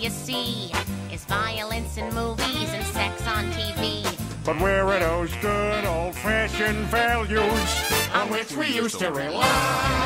you see is violence in movies and sex on TV. But where are those good old fashioned values on which we used to rely?